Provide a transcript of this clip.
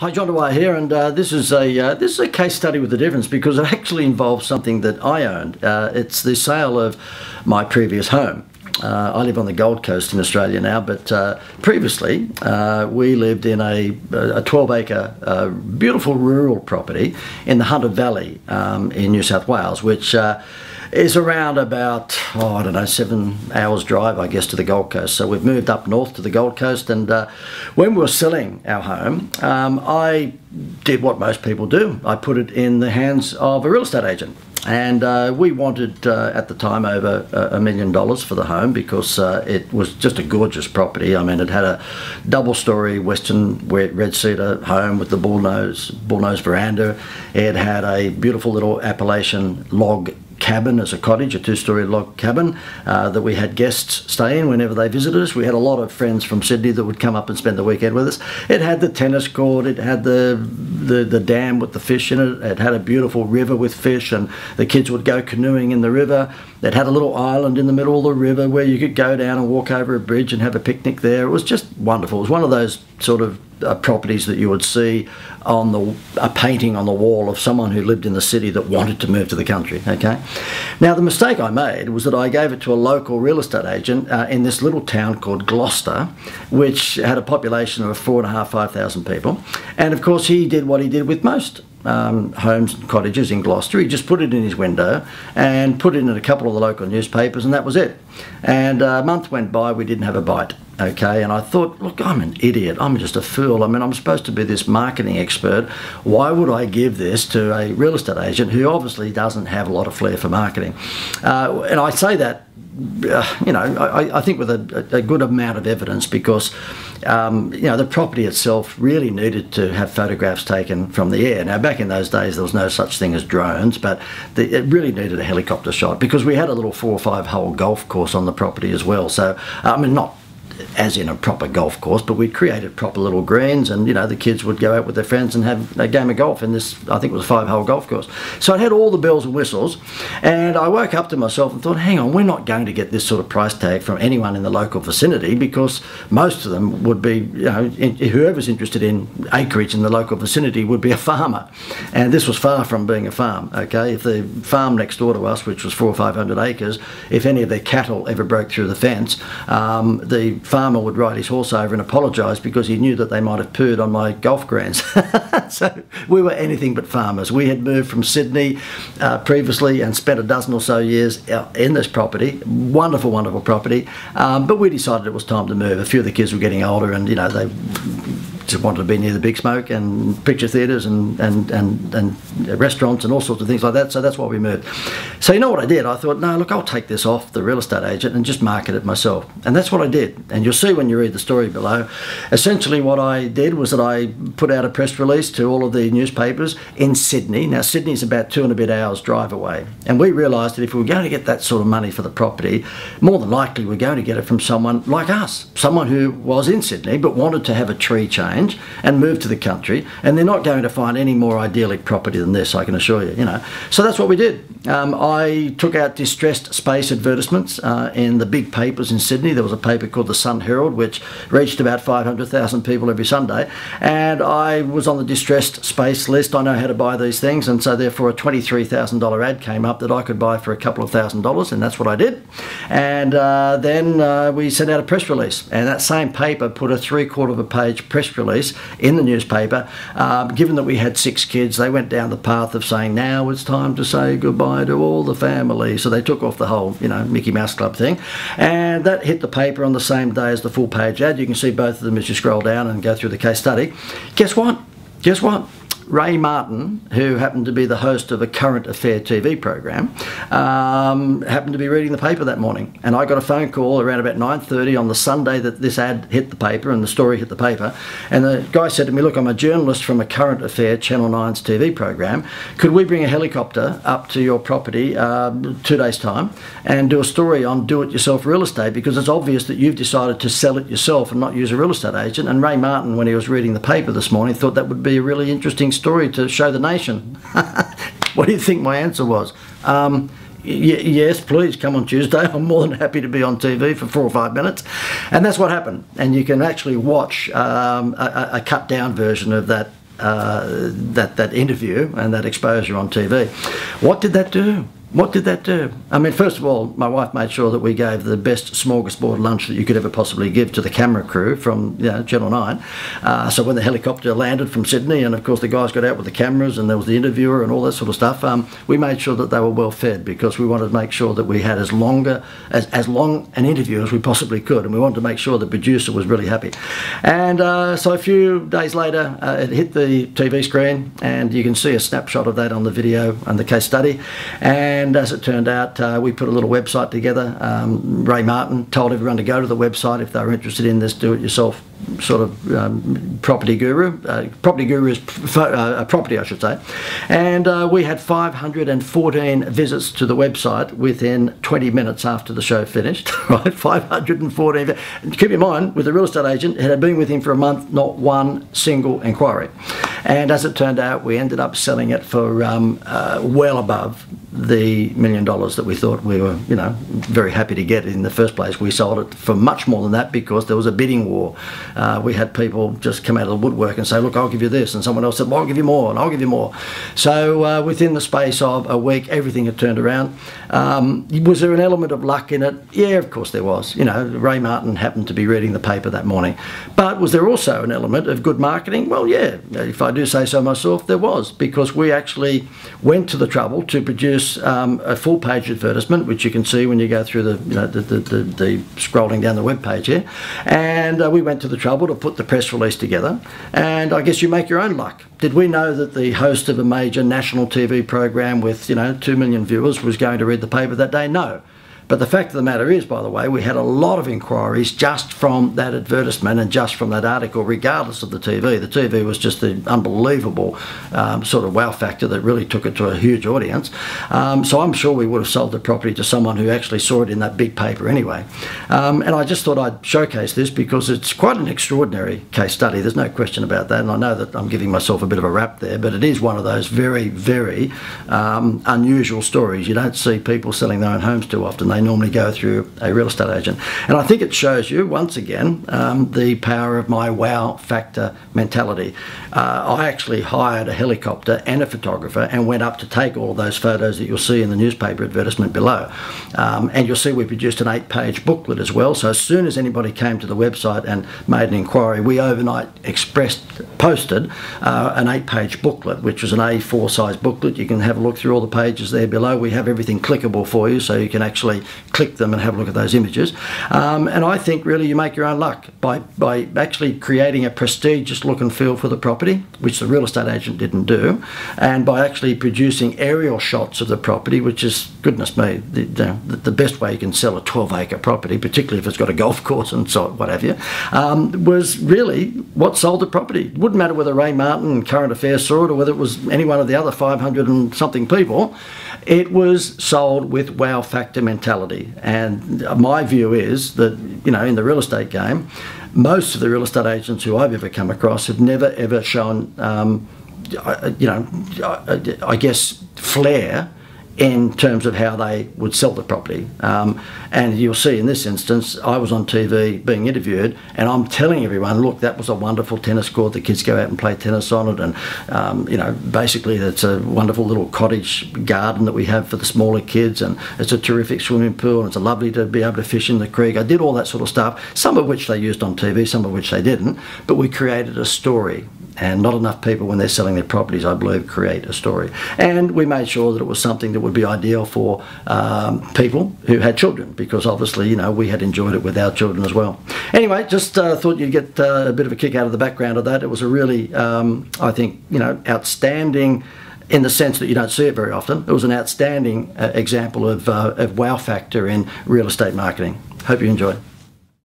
Hi, John Dwyer here, and uh, this is a uh, this is a case study with a difference because it actually involves something that I owned. Uh, it's the sale of my previous home. Uh, I live on the Gold Coast in Australia now, but uh, previously uh, we lived in a, a 12 acre beautiful rural property in the Hunter Valley um, in New South Wales, which is around about, oh, I don't know, seven hours drive, I guess, to the Gold Coast. So we've moved up north to the Gold Coast. And uh, when we were selling our home, um, I did what most people do I put it in the hands of a real estate agent. And uh, we wanted uh, at the time over a million dollars for the home because uh, it was just a gorgeous property. I mean, it had a double story western red cedar home with the bullnose, bullnose veranda. It had a beautiful little Appalachian log cabin as a cottage, a two-story log cabin uh, that we had guests stay in whenever they visited us. We had a lot of friends from Sydney that would come up and spend the weekend with us. It had the tennis court, it had the, the, the dam with the fish in it, it had a beautiful river with fish and the kids would go canoeing in the river. It had a little island in the middle of the river where you could go down and walk over a bridge and have a picnic there. It was just wonderful. It was one of those sort of uh, properties that you would see on the a painting on the wall of someone who lived in the city that wanted to move to the country. Okay, now the mistake I made was that I gave it to a local real estate agent uh, in this little town called Gloucester, which had a population of four and a half, five thousand people, and of course he did what he did with most um, homes and cottages in Gloucester. He just put it in his window and put it in a couple of the local newspapers, and that was it. And a month went by, we didn't have a bite. Okay, and I thought, look, I'm an idiot. I'm just a fool. I mean, I'm supposed to be this marketing expert. Why would I give this to a real estate agent who obviously doesn't have a lot of flair for marketing? Uh, and I say that uh, you know, I, I think with a, a, good amount of evidence because, um, you know, the property itself really needed to have photographs taken from the air. Now, back in those days, there was no such thing as drones, but the, it really needed a helicopter shot because we had a little four or five hole golf course on the property as well. So, I mean, not as in a proper golf course, but we created proper little greens, and you know the kids would go out with their friends and have a game of golf in this. I think it was a five-hole golf course. So it had all the bells and whistles, and I woke up to myself and thought, hang on, we're not going to get this sort of price tag from anyone in the local vicinity because most of them would be, you know, whoever's interested in acreage in the local vicinity would be a farmer, and this was far from being a farm. Okay, if the farm next door to us, which was four or five hundred acres, if any of their cattle ever broke through the fence, um, the farmer would ride his horse over and apologise because he knew that they might have pooed on my golf greens. so we were anything but farmers. We had moved from Sydney uh, previously and spent a dozen or so years in this property. Wonderful, wonderful property. Um, but we decided it was time to move. A few of the kids were getting older and, you know, they just wanted to be near the big smoke and picture theatres and, and, and, and restaurants and all sorts of things like that. So that's why we moved. So you know what I did? I thought, no, look, I'll take this off the real estate agent and just market it myself. And that's what I did. And you'll see when you read the story below. Essentially, what I did was that I put out a press release to all of the newspapers in Sydney. Now, Sydney's about two and a bit hours drive away. And we realised that if we were going to get that sort of money for the property, more than likely we're going to get it from someone like us, someone who was in Sydney but wanted to have a tree change change and move to the country, and they're not going to find any more idyllic property than this, I can assure you. You know, so that's what we did. Um, I took out distressed space advertisements uh, in the big papers in Sydney. There was a paper called the Sun Herald, which reached about 500,000 people every Sunday, and I was on the distressed space list. I know how to buy these things, and so therefore a $23,000 ad came up that I could buy for a couple of thousand dollars, and that's what I did. And uh, then uh, we sent out a press release, and that same paper put a three quarter of a page press release release in the newspaper. Um, given that we had six kids, they went down the path of saying now it's time to say goodbye to all the family. So they took off the whole, you know, Mickey Mouse Club thing, and that hit the paper on the same day as the full page ad. You can see both of them as you scroll down and go through the case study. Guess what? Guess what? Ray Martin, who happened to be the host of a current affair TV program, um, happened to be reading the paper that morning, and I got a phone call around about 9:30 on the Sunday that this ad hit the paper and the story hit the paper, and the guy said to me, "Look, I'm a journalist from a current affair Channel 9's TV program. Could we bring a helicopter up to your property um, two days' time and do a story on do-it-yourself real estate because it's obvious that you've decided to sell it yourself and not use a real estate agent." And Ray Martin, when he was reading the paper this morning, thought that would be a really interesting story to show the nation. what do you think my answer was? Um, yes, please come on Tuesday. I'm more than happy to be on TV for four or five minutes. And that's what happened. And you can actually watch um, a, a, cut down version of that uh, that that interview and that exposure on TV. What did that do? What did that do? I mean, first of all, my wife made sure that we gave the best smorgasbord lunch that you could ever possibly give to the camera crew from you know, Channel 9. Uh, so when the helicopter landed from Sydney, and of course the guys got out with the cameras, and there was the interviewer and all that sort of stuff, um, we made sure that they were well fed because we wanted to make sure that we had as longer as, as long an interview as we possibly could, and we wanted to make sure the producer was really happy. And uh, so a few days later, uh, it hit the TV screen, and you can see a snapshot of that on the video and the case study. And and as it turned out, uh, we put a little website together. Um, Ray Martin told everyone to go to the website if they were interested in this do-it-yourself sort of um, property guru. Uh, property guru is uh, property, I should say. And uh, we had 514 visits to the website within 20 minutes after the show finished. Right, 514. keep in mind, with the real estate agent, it had been with him for a month, not one single inquiry. And as it turned out, we ended up selling it for um, uh, well above the million dollars that we thought we were, you know, very happy to get in the first place. We sold it for much more than that because there was a bidding war. Uh, we had people just come out of the woodwork and say, "Look, I'll give you this," and someone else said, "Well, I'll give you more," and "I'll give you more." So uh, within the space of a week, everything had turned around. Um, was there an element of luck in it? Yeah, of course there was. You know, Ray Martin happened to be reading the paper that morning, but was there also an element of good marketing? Well, yeah. If I do say so myself, there was because we actually went to the trouble to produce um, a full page advertisement, which you can see when you go through the, you know, the, the, the, the, scrolling down the web page here. And uh, we went to the trouble to put the press release together. And I guess you make your own luck. Did we know that the host of a major national TV program with, you know, 2 million viewers was going to read the paper that day? No. But the fact of the matter is, by the way, we had a lot of inquiries just from that advertisement and just from that article, regardless of the TV. The TV was just the unbelievable um, sort of wow factor that really took it to a huge audience. Um, so I'm sure we would have sold the property to someone who actually saw it in that big paper anyway. Um, and I just thought I'd showcase this because it's quite an extraordinary case study. There's no question about that. And I know that I'm giving myself a bit of a rap there, but it is one of those very, very um, unusual stories. You don't see people selling their own homes too often. They they normally go through a real estate agent. And I think it shows you, once again, um, the power of my wow factor mentality. Uh, I actually hired a helicopter and a photographer and went up to take all those photos that you'll see in the newspaper advertisement below. Um, and you'll see we produced an eight page booklet as well. So as soon as anybody came to the website and made an inquiry, we overnight expressed, posted uh, an eight page booklet, which was an A4 size booklet. You can have a look through all the pages there below. We have everything clickable for you so you can actually click them and have a look at those images. Um, and I think really you make your own luck by, by actually creating a prestigious look and feel for the property, which the real estate agent didn't do, and by actually producing aerial shots of the property, which is, goodness me, the, the, the best way you can sell a 12 acre property, particularly if it's got a golf course and so what have you, um, was really what sold the property. It wouldn't matter whether Ray Martin Current Affairs saw it or whether it was any one of the other 500 and something people. It was sold with wow factor mentality. And my view is that, you know, in the real estate game, most of the real estate agents who I've ever come across have never ever shown, um, you know, I guess, flair in terms of how they would sell the property. Um, and you'll see in this instance, I was on TV being interviewed, and I'm telling everyone, look, that was a wonderful tennis court. The kids go out and play tennis on it, and um, you know, basically, it's a wonderful little cottage garden that we have for the smaller kids, and it's a terrific swimming pool, and it's lovely to be able to fish in the creek. I did all that sort of stuff, some of which they used on TV, some of which they didn't, but we created a story and not enough people when they're selling their properties I believe create a story and we made sure that it was something that would be ideal for um, people who had children because obviously you know we had enjoyed it with our children as well anyway just uh, thought you'd get uh, a bit of a kick out of the background of that it was a really um, I think you know outstanding in the sense that you don't see it very often. It was an outstanding uh, example of, uh, of wow factor in real estate marketing. Hope you enjoyed.